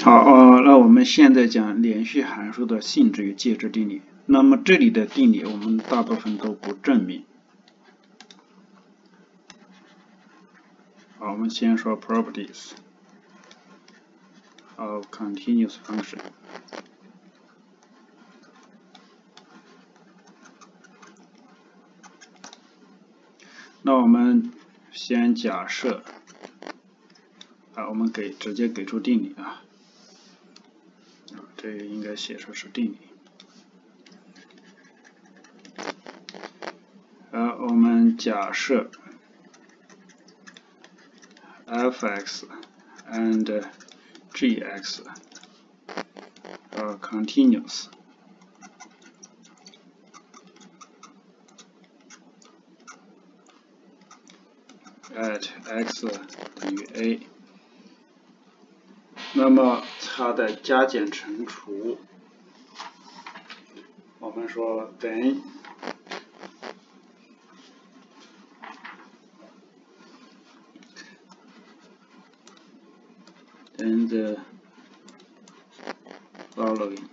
好，呃，那我们现在讲连续函数的性质与介质定理。那么这里的定理我们大部分都不证明。好，我们先说 properties of continuous function。那我们先假设，啊，我们给直接给出定理啊。这应该写成是定理。呃，我们假设 f(x) and g(x) are continuous at x 等于 a。那么它的加减乘除，我们说等等 the following，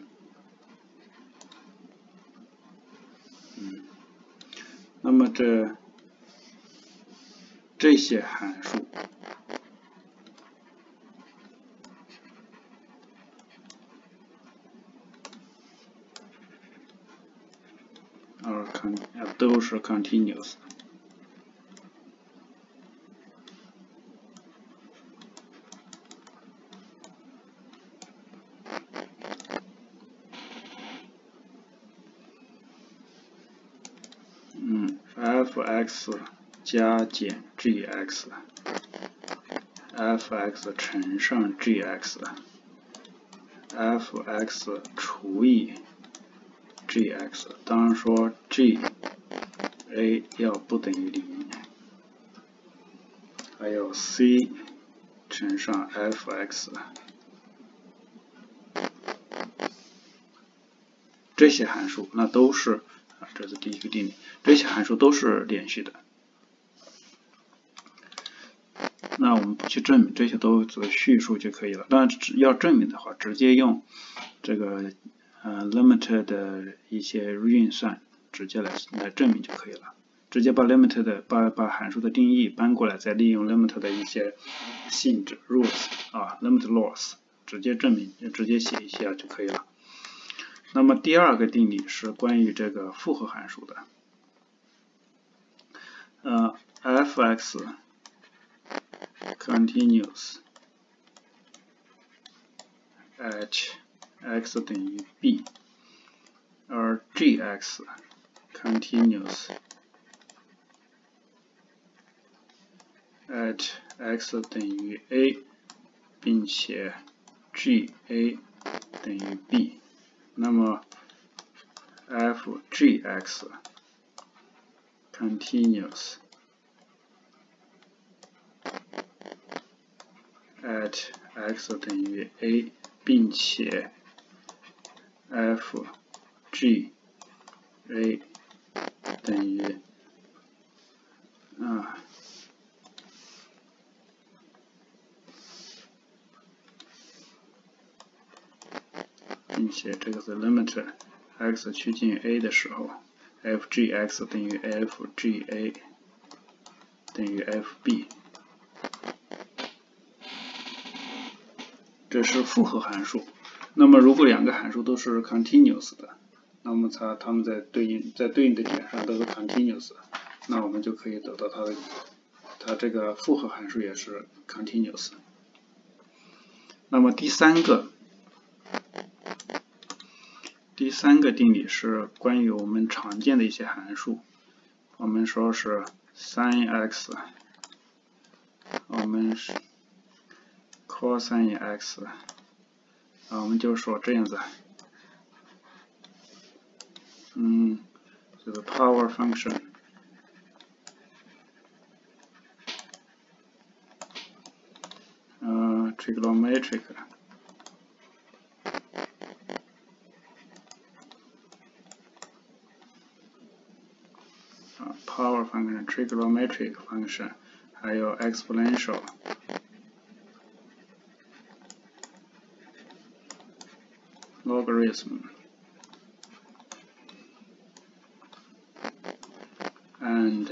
嗯，那么这这些函数。都是 continuous。嗯，f(x) 加减 g(x)，f(x) 乘上 g(x)，f(x) 除以 g(x)，当然说 g。A 要不等于零，还有 c 乘上 f(x)，这些函数那都是啊，这是第一个定理，这些函数都是连续的。那我们不去证明，这些都做叙述就可以了。那要证明的话，直接用这个呃 limit 的一些运算。直接来来证明就可以了，直接把 limit 的把把函数的定义搬过来，再利用 limit 的一些性质 rules 啊 limit laws 直接证明，直接写一下就可以了。那么第二个定理是关于这个复合函数的，呃 f(x) continuous at x 等于 b，而 g(x) continuous at x 等于 a，并且 g a 等于 b，那么 f g x continuous at x 等于 a，并且 f g a 等于啊，并且这个是 limit x 趋近 a 的时候，f g x 等于 f g a 等于 f b，这是复合函数。那么如果两个函数都是 continuous 的。那么它它们在对应在对应的点上都是 continuous，那我们就可以得到它的它这个复合函数也是 continuous。那么第三个第三个定理是关于我们常见的一些函数，我们说是 sin x，我们是 cos x，啊我们就说这样子。嗯，这个 power function，呃，trigonometric，啊，power function，trigonometric function，还有 exponential，logarithm and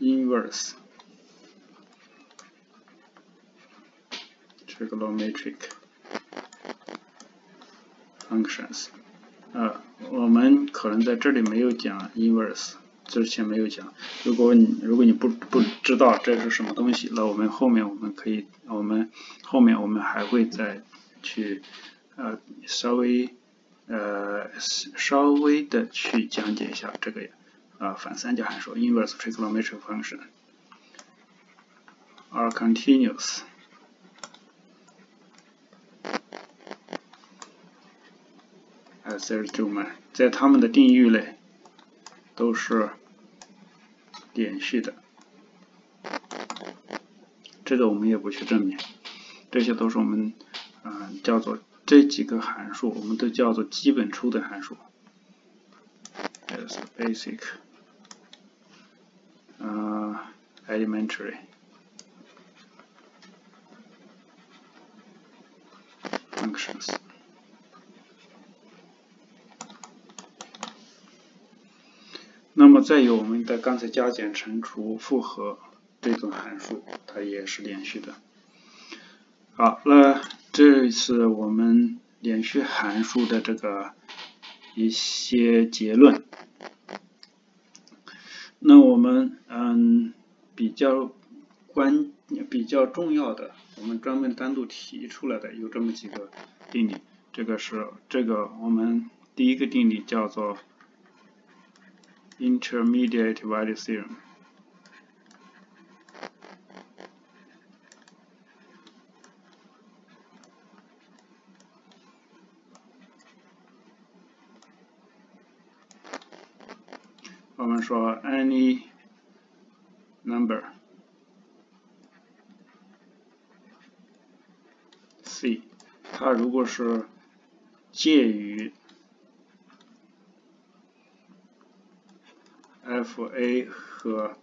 inverse trigonometric functions 啊，我们可能在这里没有讲 inverse，之前没有讲。如果你如果你不不知道这是什么东西，那我们后面我们可以，我们后面我们还会再去呃稍微呃稍微的去讲解一下这个啊反三角函数 inverse trigonometric function are continuous。as their domain，在它们的定域内都是连续的。这个我们也不去证明，这些都是我们嗯叫做这几个函数，我们都叫做基本初等函数。as basic，呃，elementary functions。那么再有我们的刚才加减乘除复合这种函数，它也是连续的。好，那这是我们连续函数的这个一些结论。那我们嗯较关比较重要的，我们专门单独提出来的有这么几个定理。这个是这个我们第一个定理叫做。intermediate value theorem. 说 any number c，它如果是介于 f a 和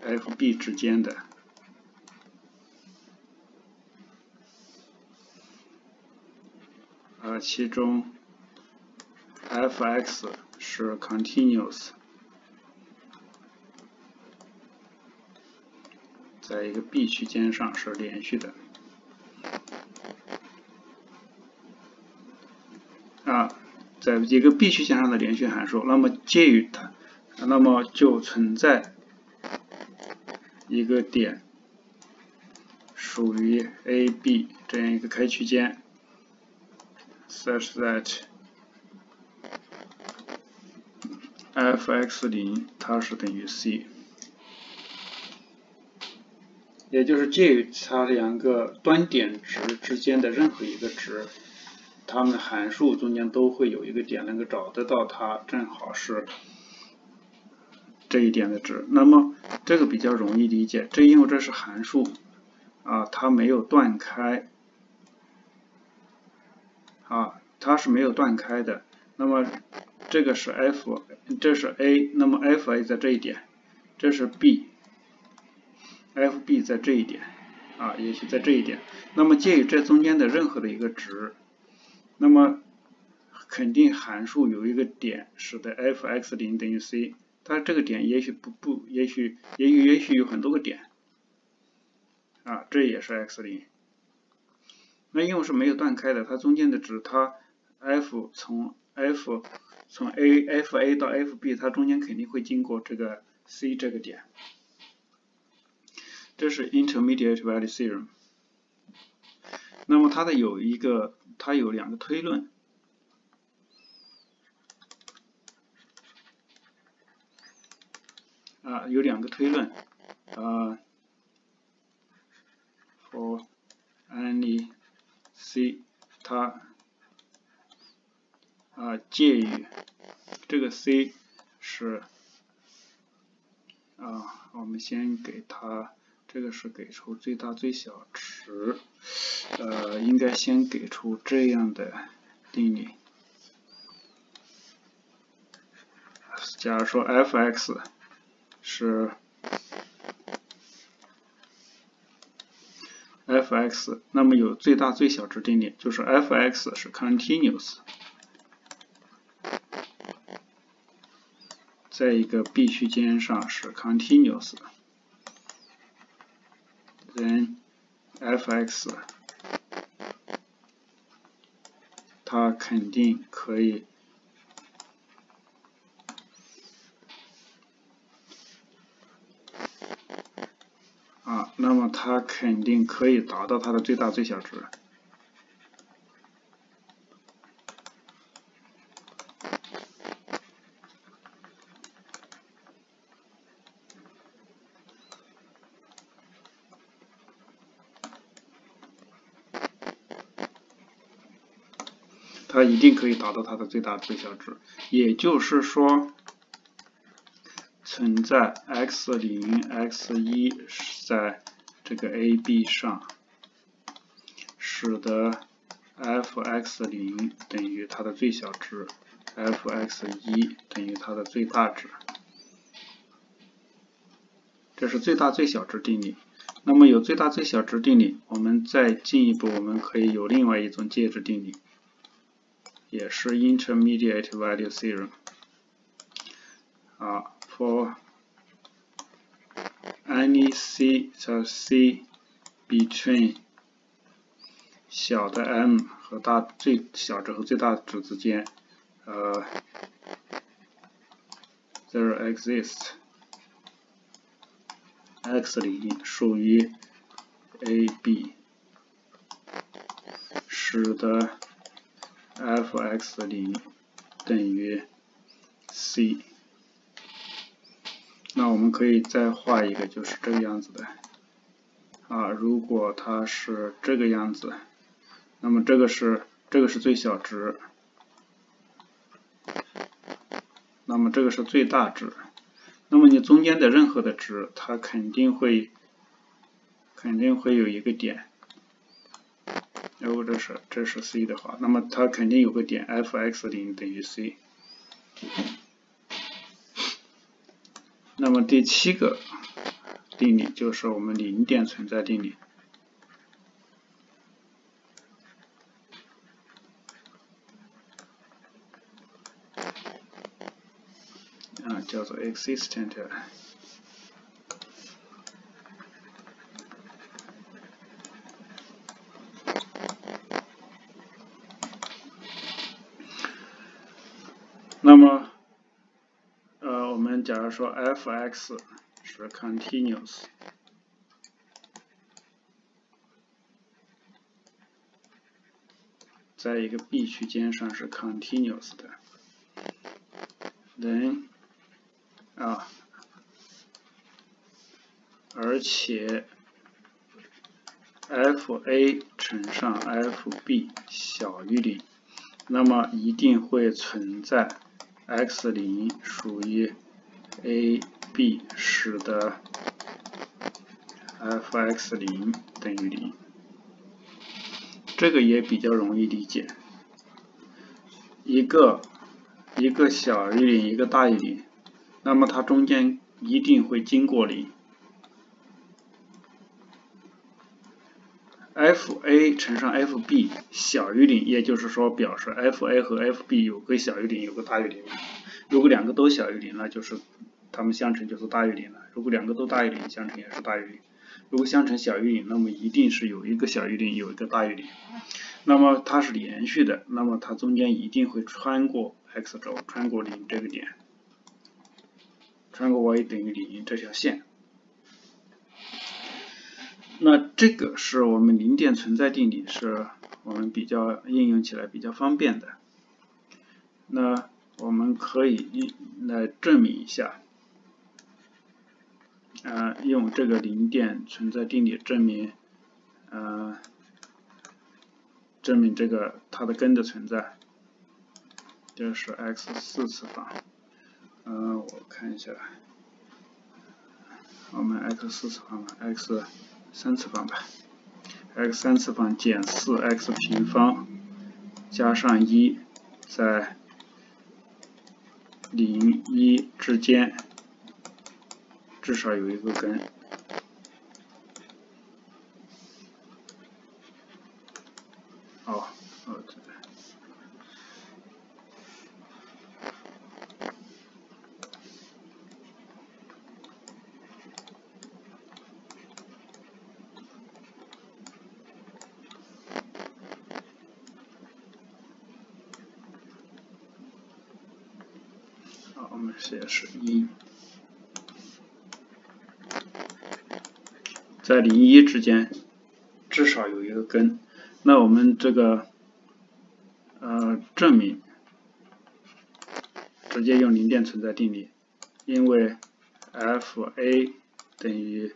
f b 之间的，呃，其中 f x 是 continuous，在一个 b 区间上是连续的啊。在一个 B 区间上的连续函数，那么介于它，那么就存在一个点属于 A、B 这样一个开区间，such that f(x 零)它是等于 c，也就是介于它两个端点值之间的任何一个值。它们函数中间都会有一个点能够找得到它，正好是这一点的值。那么这个比较容易理解，这因为这是函数啊，它没有断开啊，它是没有断开的。那么这个是 f，这是 a，那么 f(a) 在这一点，这是 b f(b) 在这一点啊，也许在这一点。那么介于这中间的任何的一个值。那么肯定函数有一个点使得 f(x 零)等于 c，它这个点也许不不，也许也许也许有很多个点啊，这也是 x 零。那因为是没有断开的，它中间的值，它 f 从 f 从 a f a 到 f b，它中间肯定会经过这个 c 这个点，这是 intermediate value theorem。那么它的有一个。它有两个推论，啊，有两个推论，啊，for any c，它啊介于这个 c 是啊，我们先给它。这个是给出最大最小值，呃，应该先给出这样的定理。假如说 f(x) 是 f(x)，那么有最大最小值定理，就是 f(x) 是 continuous，在一个 B 区间上是 continuous，then f(x) 它肯定可以啊。那么它肯定可以达到它的最大最小值。它一定可以达到它的最大最小值，也就是说。存在 x 零 x 一在这个 A B 上，使得 f(x 零等于它的最小值，f(x 一等于它的最大值。这是最大最小值定理。那么有最大最小值定理，我们再进一步，我们可以有另外一种介质定理，也是 intermediate value theorem。啊。for any c 在 c between 小的 m 和大最小值和最大值之间，呃，there exists x 零属于 a b，使得 f(x 零等于 c)。那我们可以再画一个，就是这个样子的啊。如果它是这个样子，那么这个是这个是最小值，那么这个是最大值。那么你中间的任何的值，它肯定会肯定会有一个点。如果这是这是 c 的话，那么它肯定有个点，f(x 零等于 c)。那么第七个定理就是我们零点存在定理，啊，叫做 existent。那么。假如说 f(x) 是 continuous，在一个 B 区间上是 continuous 的，then 啊，而且 f(a) 乘上 f(b) 小于零，那么一定会存在 x 零属于 a b 使得 f(x 零等于零，这个也比较容易理解。一个一个小于零，一个大于零，那么它中间一定会经过零。f(a) 乘上 f(b) 小于零，也就是说表示 f(a) 和 f(b) 有个小于零，有个大于零。如果两个都小于零，那就是它们相乘就是大于零了。如果两个都大于零，相乘也是大于零。如果相乘小于零，那么一定是有一个小于零，有一个大于零。那么它是连续的，那么它中间一定会穿过 x 轴，穿过零这个点，穿过 y 等于零这条线。那这个是我们零点存在定理，是我们比较应用起来比较方便的。那我们可以来证明一下，啊，用这个零点存在定理证明，呃，证明这个它的根的存在，就是 x 四次方，嗯，我看一下，我们 x 四次方吧，x 三次方吧，x 三次方减四 x 平方加上一在。零一之间至少有一个根，哦，哦，好，我们写是一，在零一之间至少有一个根。那我们这个呃证明直接用零点存在定理，因为 f a 等于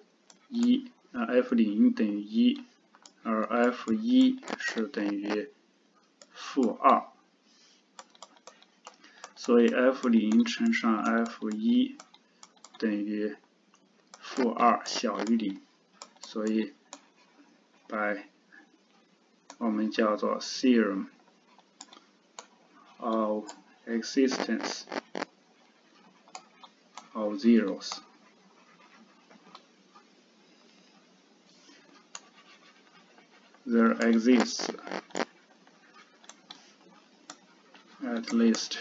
一，那 f 零等于一，而 f 一是等于负二，所以 f 零乘上 f 一等于负二小于零，所以 by 我们叫做 theorem of existence of zeros。There exists at least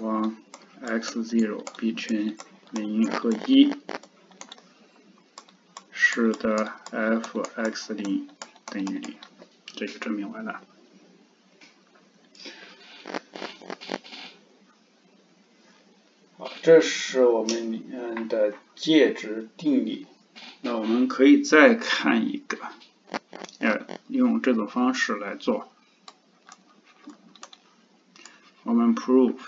one x zero between 零和一。使得 f(x 零等于零，这就证明完了。好，这是我们嗯的介质定理。那我们可以再看一个，呃，用这种方式来做。我们 prove。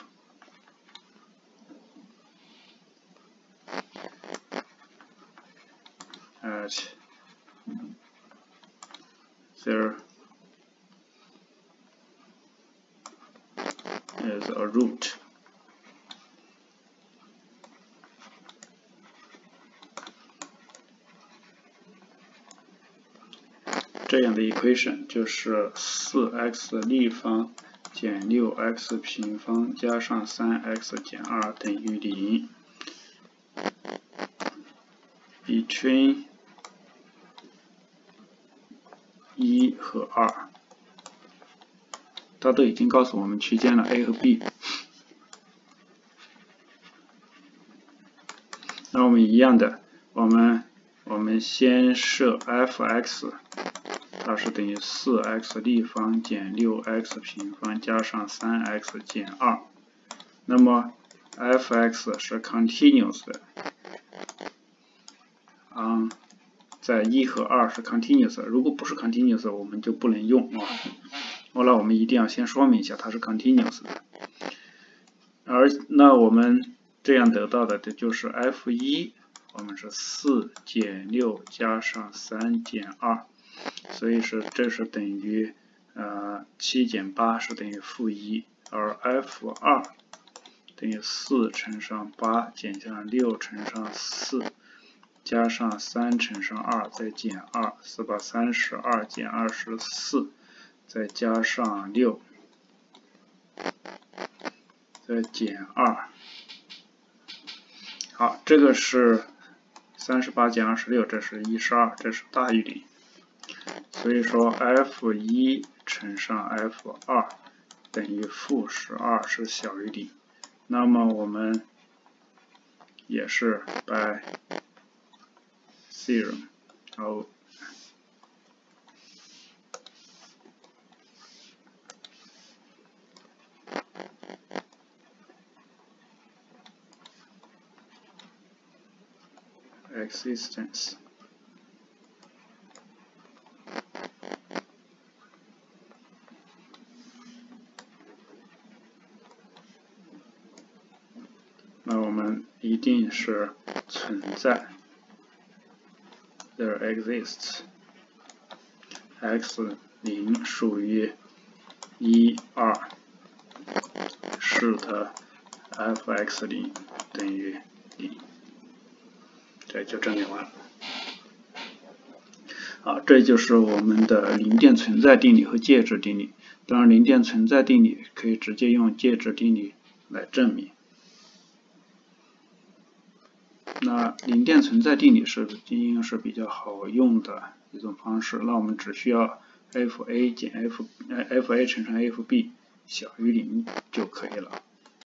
There is a root equation 就是四 x 立方减六 x 平方加上三 x 减二等于零。between 一和二，它都已经告诉我们区间了 a 和 b。那我们一样的，我们我们先设 f(x)，它是等于四 x 立方减六 x 平方加上三 x 减二。那么 f(x) 是 continuous 的。啊。在一和二是 continuous，如果不是 continuous，我们就不能用啊。好了，我们一定要先说明一下它是 continuous 的。而那我们这样得到的，这就是 f 一，我们是四减六加上三减二，所以是这是等于呃七减八是等于负一，而 f 二等于四乘上八减上六乘上四。加上三乘上二，再减二，四八三十二减二十四，再加上六，再减二。好，这个是三十八减二十六，这是一十二，这是大于零。所以说 f 一乘上 f 二等于负十二是小于零。那么我们也是 by theorem of existence. Now 我们一定是存在。 there exists x 零属于一二，使得 f(x 零等于零，这就证明完了。好，这就是我们的零点存在定理和介质定理。当然，零点存在定理可以直接用介质定理来证明。那零电存在定理是应该是比较好用的一种方式。那我们只需要 f a 减 f f a 乘上 f b 小于零就可以了。